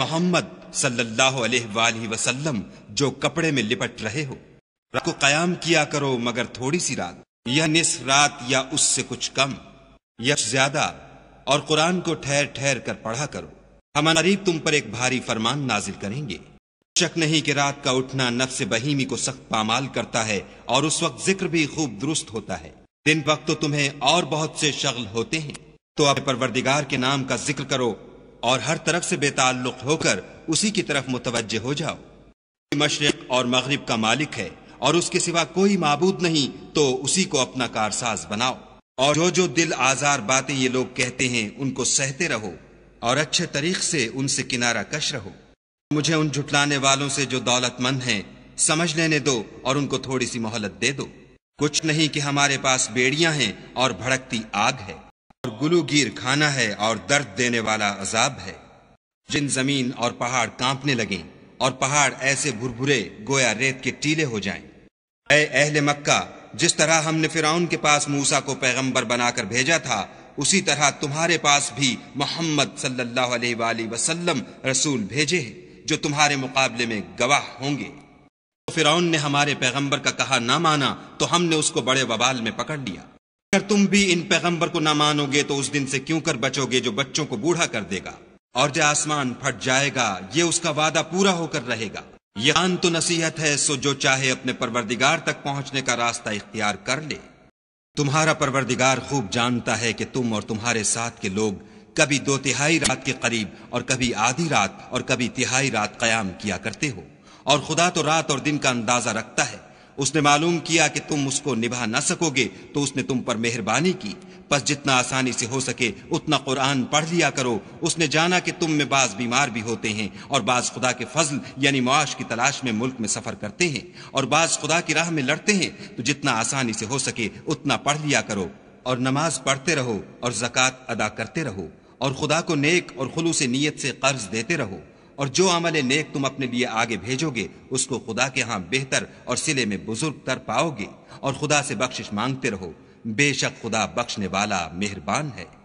मोहम्मद सल्लल्लाहु अलैहि वसल्लम जो कपड़े में लिपट रहे हो रात को कयाम किया करो मगर थोड़ी सी रात या निस्फ रात या उससे कुछ कम या ज्यादा और कुरान को ठहर ठहर कर पढ़ा करो हम करीब तुम पर एक भारी फरमान नाजिल करेंगे शक नहीं कि रात का उठना नफ्स बहीमी को सख्त पामाल करता है और उस वक्त ज़िक्र भी खूब दुरुस्त होता है। दिन वक्त तो तुम्हें और बहुत से शगल होते हैं। तो अब परवरदिगार के नाम का ज़िक्र करो और हर तरफ़ से बेताल्लुक होकर उसी की तरफ़ मुतवजह हो जाओ। मशरक और मगरिब का मालिक है और उसके सिवा कोई माबूद नहीं तो उसी को अपना कारसाज बनाओ। और जो जो दिल आजार बातें ये लोग कहते हैं, उनको सहते रहो और अच्छे तरीक से उनसे किनारा कश रहो। मुझे उन झुटलाने वालों से जो दौलतमंद हैं, समझ लेने दो और उनको थोड़ी सी मोहलत दे दो। कुछ नहीं कि हमारे पास बेड़ियाँ हैं और भड़कती आग है, और गुलूगीर खाना है और दर्द देने वाला अजाब है। जिन ज़मीन और पहाड़ कांपने लगे और पहाड़ ऐसे भुरभुरे गोया रेत के टीले हो जाएँ। ऐ अहले मक्का, जिस तरह हमने फिरौन के पास मूसा को पैगंबर बनाकर भेजा था, उसी तरह तुम्हारे पास भी मोहम्मद सल्लल्लाहु अलैहि वसल्लम रसूल भेजे हैं। जो तुम्हारे मुकाबले में गवाह होंगे। तो फिरौन ने हमारे पैगंबर का कहा, ना माना तो हमने उसको बड़े वबाल में पकड़ लिया। अगर तुम भी इन पैगंबर को ना मानोगे तो उस दिन से क्यों कर बचोगे जो बच्चों को बूढ़ा कर देगा? और जो आसमान फट जाएगा, ये उसका वादा पूरा होकर रहेगा। यान तो नसीहत है, सो जो चाहे अपने परवरदिगार तक पहुँचने का रास्ता इख्तियार कर ले। तुम्हारा परवरदिगार खूब जानता है कि तुम और तुम्हारे साथ के लोग कभी दो तिहाई रात के करीब और कभी आधी रात और कभी तिहाई रात कयाम किया करते हो। और खुदा तो रात और दिन का अंदाज़ा रखता है। उसने मालूम किया कि तुम उसको निभा ना सकोगे तो उसने तुम पर मेहरबानी की। बस जितना आसानी से हो सके, उतना कुरान पढ़ लिया करो। उसने जाना कि तुम में बाज बीमार भी होते हैं और बाज खुदा के फजल, यानी मुआश की तलाश में मुल्क में सफ़र करते हैं। और बाज खुदा की राह में लड़ते हैं तो जितना आसानी से हो सके, उतना पढ़ लिया करो। और नमाज़ पढ़ते रहो और जक़ात अदा करते रहो। और खुदा को नेक और खुलूस नीयत से कर्ज देते रहो। और जो अमल नेक तुम अपने लिए आगे भेजोगे, उसको खुदा के यहाँ बेहतर और सिले में बुज़ुर्ग तर पाओगे। और खुदा से बख्शिश मांगते रहो। बेशक खुदा बख्शने वाला मेहरबान है।